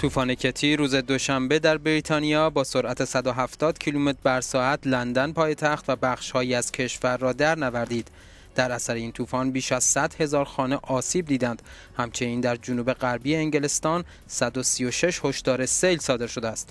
طوفان کتی روز دوشنبه در بریتانیا با سرعت 170 کیلومتر بر ساعت لندن پایتخت و بخشهایی از کشور را در نوردید. در اثر این طوفان بیش از 100 هزار خانه آسیب دیدند. همچنین در جنوب غربی انگلستان 136 هشدار سیل صادر شده است.